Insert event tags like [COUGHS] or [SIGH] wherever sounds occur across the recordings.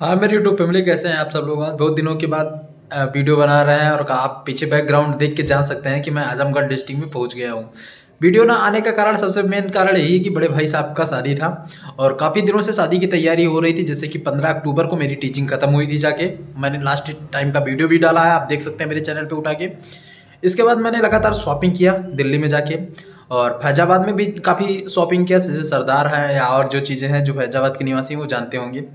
हाँ मेरे YouTube family कैसे हैं आप सब लोग? आज बहुत दिनों के बाद वीडियो बना रहे हैं और आप पीछे बैकग्राउंड देख के जान सकते हैं कि मैं आजमगढ़ डिस्ट्रिक्ट में पहुँच गया हूँ। वीडियो ना आने का कारण, सबसे मेन कारण यही कि बड़े भाई साहब का शादी था और काफ़ी दिनों से शादी की तैयारी हो रही थी, जैसे कि 15 अक्टूबर को मेरी टीचिंग खत्म हुई थी जाके। मैंने लास्ट टाइम का वीडियो भी डाला है, आप देख सकते हैं मेरे चैनल पे उठा के। इसके बाद मैंने लगातार शॉपिंग किया दिल्ली में जाके और फैजाबाद में भी काफ़ी शॉपिंग किया, जैसे सरदार है या और जो चीज़ें हैं, जो फैजाबाद के निवासी हैं, वो जानते होंगे।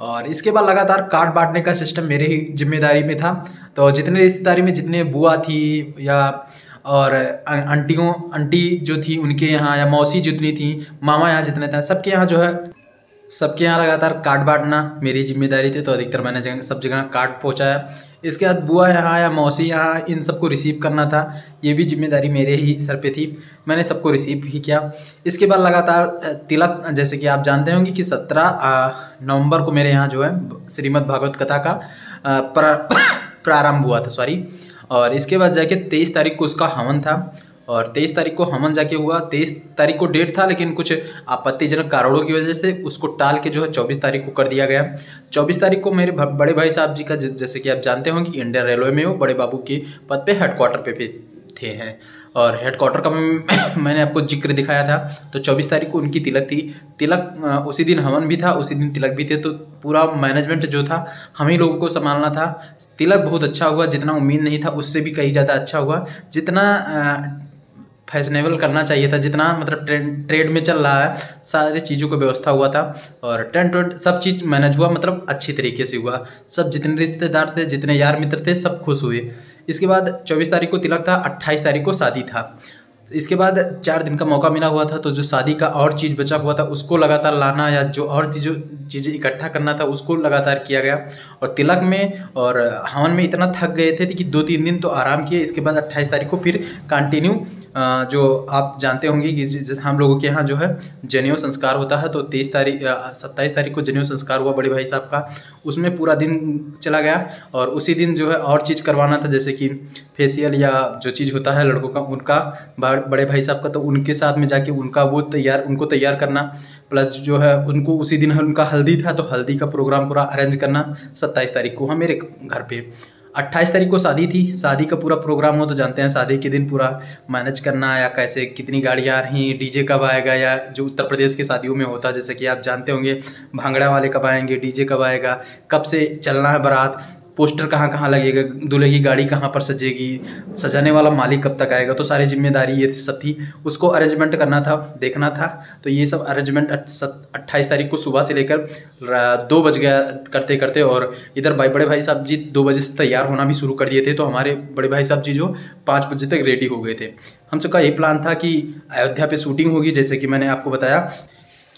और इसके बाद लगातार कार्ड बांटने का सिस्टम मेरे ही ज़िम्मेदारी में था। तो जितने रिश्तेदारी में जितने बुआ थी या और अं- आंटियों, आंटी जो थी उनके यहाँ या मौसी जितनी थी, मामा यहाँ जितने थे, सबके यहाँ जो है सबके यहाँ लगातार कार्ड बांटना मेरी ज़िम्मेदारी थी तो अधिकतर मैंने जगह सब जगह कार्ड पहुँचाया। इसके बाद बुआ यहाँ या मौसी यहाँ, इन सबको रिसीव करना था। ये भी ज़िम्मेदारी मेरे ही सर पे थी। मैंने सबको रिसीव ही किया। इसके बाद लगातार तिलक, जैसे कि आप जानते होंगे कि सत्रह नवंबर को मेरे यहाँ जो है, श्रीमद् भागवत कथा का प्रा- [COUGHS] प्रारंभ हुआ था सॉरी और इसके बाद जाके तेईस तारीख को उसका हवन था। और तेईस तारीख को हमन जाके हुआ। तेईस तारीख को डेट था, लेकिन कुछ आपत्तिजनक कारणों की वजह से उसको टाल के जो है चौबीस तारीख को कर दिया गया। चौबीस तारीख को मेरे बड़े भाई साहब जी का जैसे कि आप जानते होंगे इंडियन रेलवे में वो बड़े बाबू के पद पर हेडक्वार्टर पे भी थे हैं। और हेडक्वार्टर का [COUGHS] मैंने आपको ज़िक्र दिखाया था। तो चौबीस तारीख को उनकी तिलक थी। तिलक उसी दिन हवन भी था, उसी दिन तिलक भी थे। तो पूरा मैनेजमेंट जो था, हम ही लोगों को संभालना था। तिलक बहुत अच्छा हुआ, जितना उम्मीद नहीं था, उससे भी कहीं ज़्यादा अच्छा हुआ। जितना फैशनेबल करना चाहिए था, जितना मतलब ट्रेंड ट्रेड में चल रहा है, सारी चीज़ों का व्यवस्था हुआ था और टेन ट्वेंट, सब चीज़ मैनेज हुआ मतलब अच्छी तरीके से हुआ। सब जितने रिश्तेदार थे, जितने यार मित्र थे, सब खुश हुए। इसके बाद चौबीस तारीख को तिलक था, अट्ठाईस तारीख को शादी था। इसके बाद चार दिन का मौका मिला हुआ था तो जो शादी का और चीज़ बचा हुआ था, उसको लगातार लाना या जो और चीज़ों, चीज़ें इकट्ठा करना था, उसको लगातार किया गया। और तिलक में और हवन में इतना थक गए थे कि दो तीन दिन तो आराम किए। इसके बाद अट्ठाईस तारीख को फिर कंटिन्यू जो आप जानते होंगे कि जैसे हम लोगों के यहाँ जो है जनेऊ संस्कार होता है तो तेईस तारीख सत्ताईस तारीख को जनेऊ संस्कार हुआ बड़े भाई साहब का। उसमें पूरा दिन चला गया और उसी दिन जो है और चीज़ करवाना था, जैसे कि फेशियल या जो चीज़ होता है लड़कों का, उनका बड़- बड़े भाई साहब का तो उनके साथ में जाके उनका वो तैयार, उनको तैयार करना प्लस जो है उनको उसी दिन उनका हल्दी था तो हल्दी का प्रोग्राम पूरा अरेंज करना, सत्ताईस तारीख को हाँ मेरे घर पे। अट्ठाईस तारीख को शादी थी, शादी का पूरा प्रोग्राम हो तो जानते हैं, शादी के दिन पूरा मैनेज करना या कैसे कितनी गाड़ियाँ आ रही डीजे कब आएगा, या जो उत्तर प्रदेश की शादियों में होता है जैसे कि आप जानते होंगे, भांगड़ा वाले कब आएँगे डीजे कब आएगा, कब से चलना है बारात पोस्टर कहाँ कहाँ लगेगा, दूल्हे की गाड़ी कहाँ पर सजेगी, सजाने वाला मालिक कब तक आएगा? तो सारी ज़िम्मेदारी ये थी सब थी। उसको अरेंजमेंट करना था, देखना था। तो ये सब अरेंजमेंट अट्ठाईस तारीख को सुबह से लेकर दो बज गया करते करते और इधर भाई बड़े भाई साहब जी दो बजे से तैयार होना भी शुरू कर दिए थे। तो हमारे बड़े भाई साहब जी जो पाँच बजे तक रेडी हो गए थे। हम सबका ये प्लान था कि अयोध्या पे शूटिंग होगी, जैसे कि मैंने आपको बताया।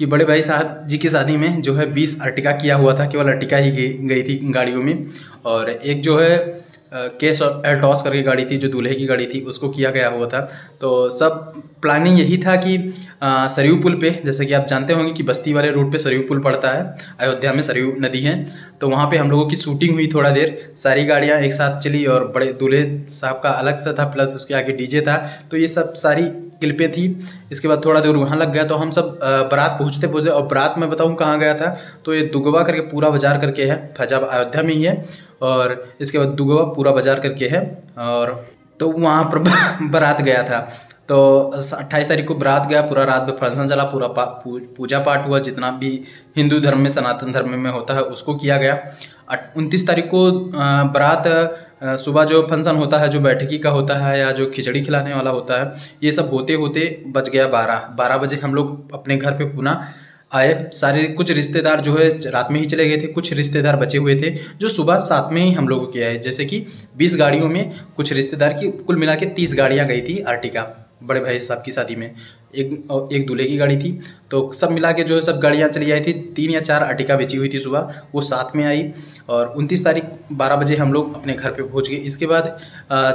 कि बड़े भाई साहब जी की शादी में जो है बीस अर्टिका किया हुआ था, केवल अर्टिका ही गई थी गाड़ियों में। और एक जो है केस एल्टॉस करके गाड़ी थी, जो दूल्हे की गाड़ी थी, उसको किया गया हुआ था। तो सब प्लानिंग यही था कि सरयू पुल पे, जैसे कि आप जानते होंगे कि बस्ती वाले रूट पे सरयू पुल पड़ता है, अयोध्या में सरयू नदी है। तो वहाँ पे हम लोगों की शूटिंग हुई थोड़ा देर, सारी गाड़ियाँ एक साथ चली और बड़े दूल्हे साहब का अलग सा था, प्लस उसके आगे डीजे था। तो ये सब सारी क्लिपें थी। इसके बाद थोड़ा देर वहाँ लग गया तो हम सब बरात पहुँचते पहुँचते, और बारात में बताऊँ कहाँ गया था तो ये दुगवा करके पूरा बाज़ार करके है फैजाब अयोध्या में ही है, और इसके बाद दुगवा पूरा बाज़ार करके है, और तो वहाँ पर बारात गया था। तो अट्ठाईस तारीख को बरात गया पूरा रात में फ़ंक्शन चला पूरा पा, पूजा पाठ हुआ जितना भी हिंदू धर्म में सनातन धर्म में होता है उसको किया गया। उनतीस तारीख को बरात सुबह जो फ़ंक्शन होता है जो बैठकी का होता है या जो खिचड़ी खिलाने वाला होता है ये सब होते होते बज गया बारह। बारह बजे हम लोग अपने घर पे पुनः आए। सारे कुछ रिश्तेदार जो है रात में ही चले गए थे कुछ रिश्तेदार बचे हुए थे जो सुबह साथ में ही हम लोगों के आए। जैसे कि बीस गाड़ियों में कुछ रिश्तेदार की कुल मिला के तीस गाड़ियाँ गई थी आर्टिका बड़े भाई साहब की शादी में। एक एक दूल्हे की गाड़ी थी। तो सब मिला के जो है सब गाड़ियाँ चली आई थी। तीन या चार अटिका बेची हुई थी सुबह। वो साथ में आई और उनतीस तारीख बारह बजे हम लोग अपने घर पे पहुँच गए। इसके बाद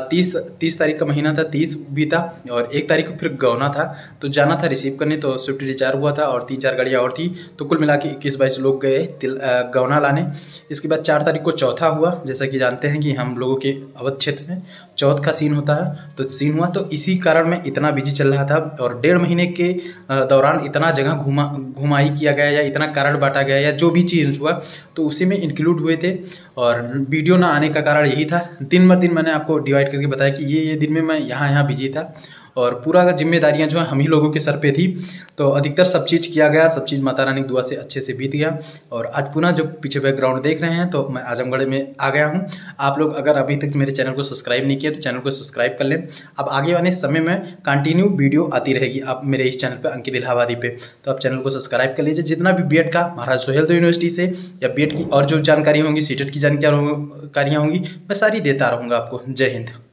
तीस तीस तारीख का महीना था, तीस भी था और एक तारीख को फिर गौना था। तो जाना था रिसीव करने तो स्विफ्ट डिज़ायर हुआ था और तीन चार गाड़ियाँ और थी। तो कुल मिला के इक्कीस बाईस लोग गए गौना लाने। इसके बाद चार तारीख को चौथा हुआ। जैसा कि जानते हैं कि हम लोगों के अवध क्षेत्र में चौथ का सीन होता है। तो सीन हुआ तो इसी कारण मैं इतना बिज़ी चल रहा था और डेढ़ महीने के दौरान इतना जगह घुमा, घुमाई किया गया या इतना कारण बांटा गया या जो भी चीज़ हुआ तो उसी में इंक्लूड हुए थे। और वीडियो ना आने का कारण यही था। दिन ब दिन मैंने आपको डिवाइड करके बताया कि ये ये दिन में मैं यहाँ यहाँ बिज़ी था। और पूरा जिम्मेदारियाँ जो है हम ही लोगों के सर पे थी तो अधिकतर सब चीज़ किया गया, सब चीज़ माता रानी की दुआ से अच्छे से बीत गया। और आज पुनः जो पीछे बैकग्राउंड देख रहे हैं तो मैं आजमगढ़ में आ गया हूँ। आप लोग अगर अभी तक मेरे चैनल को सब्सक्राइब नहीं किया तो चैनल को सब्सक्राइब कर लें। अब आगे वाले समय में कंटिन्यू वीडियो आती रहेगी, आप मेरे इस चैनल पर अंकित इलाहाबादी पे। तो आप चैनल को सब्सक्राइब कर लीजिए। जितना भी बी का, महाराज सोहेल यूनिवर्सिटी से, या बी की और जो जानकारी होंगी सी की जानकारियाँ होंगी, मैं सारी देता रहूँगा आपको। जय हिंद।